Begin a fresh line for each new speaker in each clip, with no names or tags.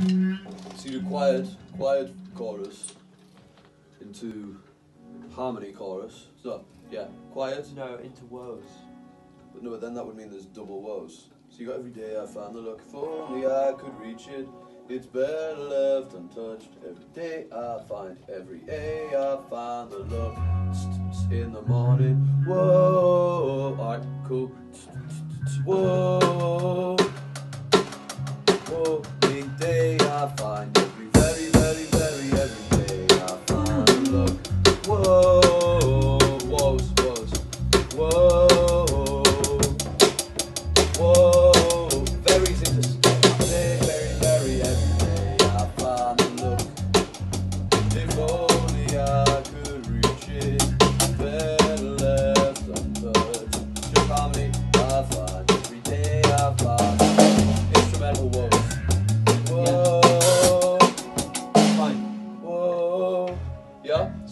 So you do quiet, quiet chorus into harmony chorus. So yeah, quiet.
No, into woes.
But no, but then that would mean there's double woes. So you got every day I found the look. If only I could reach it. It's better left untouched. Every day I find, every day I find the look. In the morning, whoa,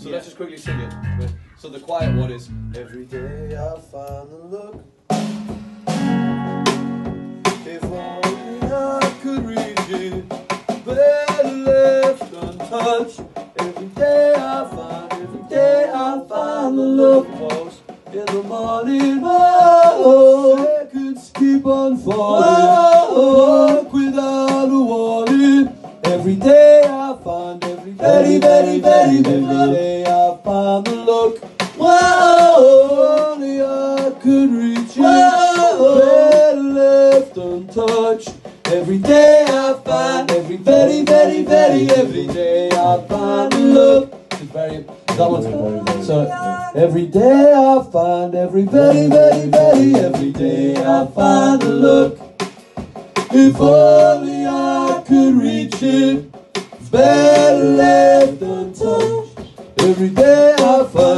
So
Yeah.
let's just quickly sing it. So the quiet one is every day I find the look. If only I could reach it, better left untouched. Every day I find, every day I find the look most in the morning. Oh, seconds keep on falling. Oh, without a warning. Every day I find, every very, very, very, very I find the look. Whoa, only I could reach it. Better left untouched. Every day I find, every very, very, very, every day I find the look. That one's very. So every day I find, every very, very, very, every day I find the look. If only I could reach it, better left. Every day I find,